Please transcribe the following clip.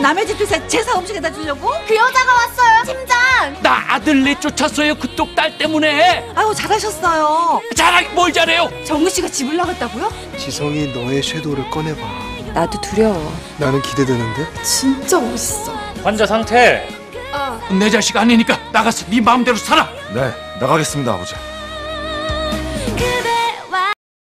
남의 집에서 제사 음식에다 주려고? 그 여자가 왔어요, 팀장. 나 아들 내 쫓았어요 그쪽 딸 때문에 아유 잘하셨어요. 잘하긴 뭘 잘해요 정우 씨가 집을 나갔다고요? 지성이 너의 섀도우를 꺼내봐. 나도 두려워. 나는 기대되는데? 진짜 멋있어. 환자 상태 어. 내 자식 아니니까 나가서 네 마음대로 살아 네, 나가겠습니다, 아버지.